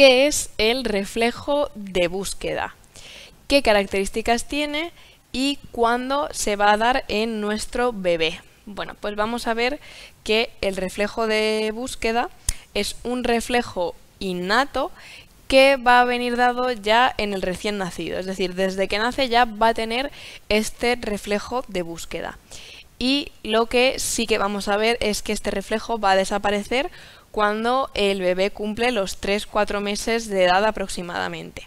¿Qué es el reflejo de búsqueda? ¿Qué características tiene y cuándo se va a dar en nuestro bebé? Bueno, pues vamos a ver que el reflejo de búsqueda es un reflejo innato que va a venir dado ya en el recién nacido, es decir, desde que nace ya va a tener este reflejo de búsqueda. Y lo que sí que vamos a ver es que este reflejo va a desaparecer cuando el bebé cumple los 3-4 meses de edad aproximadamente.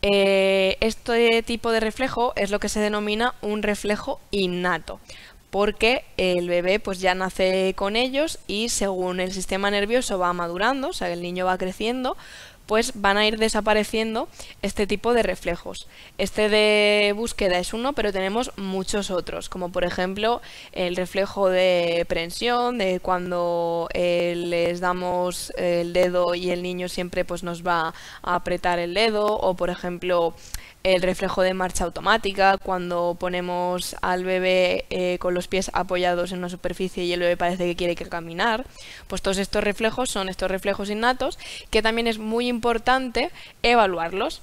Eh, este tipo de reflejo es lo que se denomina un reflejo innato porque el bebé pues ya nace con ellos y según el sistema nervioso va madurando, o sea, el niño va creciendo, pues van a ir desapareciendo este tipo de reflejos. Este de búsqueda es uno, pero tenemos muchos otros, como por ejemplo el reflejo de prensión, de cuando eh, les damos el dedo y el niño siempre pues nos va a apretar el dedo, o por ejemplo el reflejo de marcha automática, cuando ponemos al bebé eh, con los pies apoyados en una superficie y el bebé parece que quiere caminar, pues todos estos reflejos son estos reflejos innatos que también es muy importante evaluarlos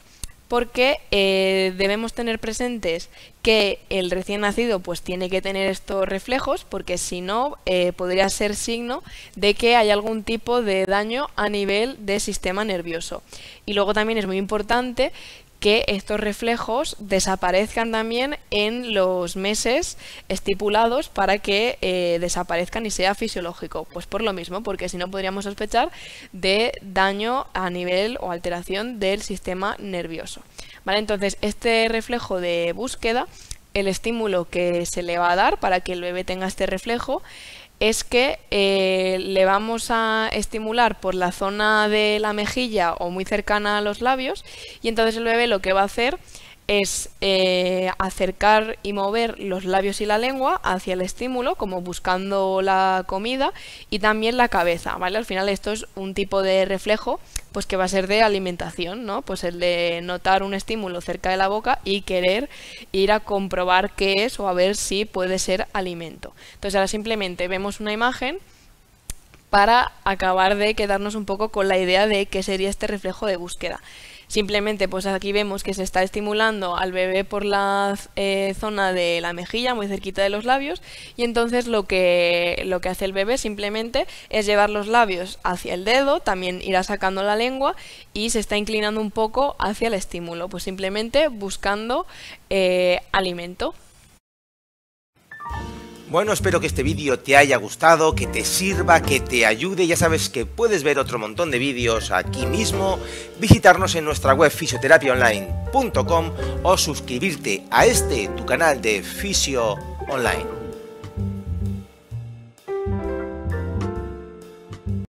porque eh, debemos tener presentes que el recién nacido pues tiene que tener estos reflejos porque si no eh, podría ser signo de que hay algún tipo de daño a nivel de sistema nervioso. Y luego también es muy importante que estos reflejos desaparezcan también en los meses estipulados para que eh, desaparezcan y sea fisiológico. Pues por lo mismo, porque si no podríamos sospechar de daño a nivel o alteración del sistema nervioso. ¿Vale? Entonces, este reflejo de búsqueda, el estímulo que se le va a dar para que el bebé tenga este reflejo es que eh, le vamos a estimular por la zona de la mejilla o muy cercana a los labios y entonces el bebé lo que va a hacer es eh, acercar y mover los labios y la lengua hacia el estímulo, como buscando la comida, y también la cabeza, ¿vale? Al final esto es un tipo de reflejo, pues que va a ser de alimentación, ¿no? Pues el de notar un estímulo cerca de la boca y querer ir a comprobar qué es o a ver si puede ser alimento. Entonces ahora simplemente vemos una imagen para acabar de quedarnos un poco con la idea de qué sería este reflejo de búsqueda. Simplemente pues aquí vemos que se está estimulando al bebé por la eh, zona de la mejilla, muy cerquita de los labios, y entonces lo que, lo que hace el bebé simplemente es llevar los labios hacia el dedo, también irá sacando la lengua y se está inclinando un poco hacia el estímulo, pues simplemente buscando eh, alimento. Bueno, espero que este vídeo te haya gustado, que te sirva, que te ayude. Ya sabes que puedes ver otro montón de vídeos aquí mismo, visitarnos en nuestra web fisioterapiaonline.com o suscribirte a este, tu canal de Fisio Online.